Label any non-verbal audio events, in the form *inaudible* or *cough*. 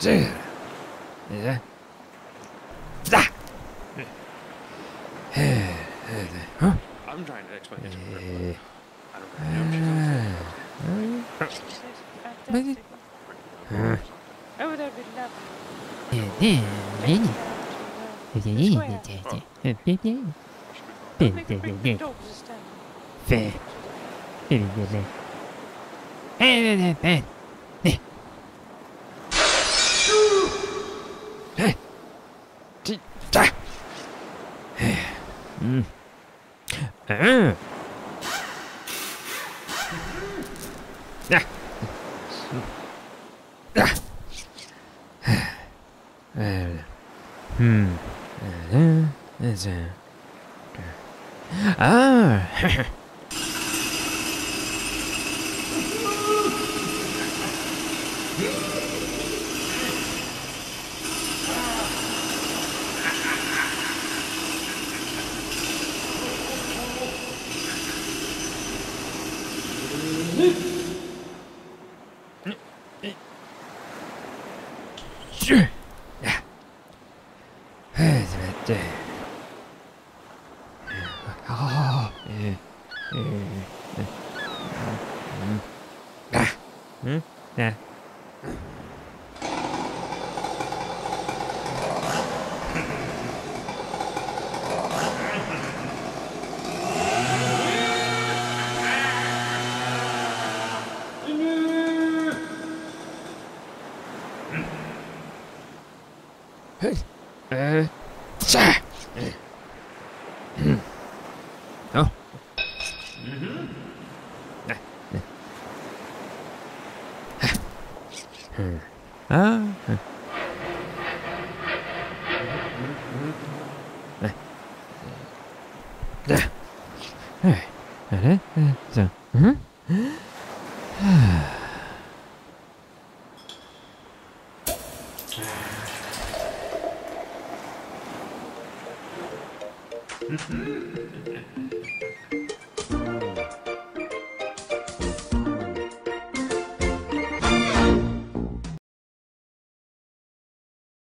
Yeah, yeah. Big, big, big, big. Fair. Big, big, big. Hey, hey, hey, hey. Hey. Hey. Hey. Mm. Ah. Ah. Ah. Hmm. Uh, that's, uh, Ah. *laughs* Yeah. *laughs* Hey. Nah. Uh. 음. 아. 네. 네. 네. 네. 네. 네. 자. 음? Mm-hmm.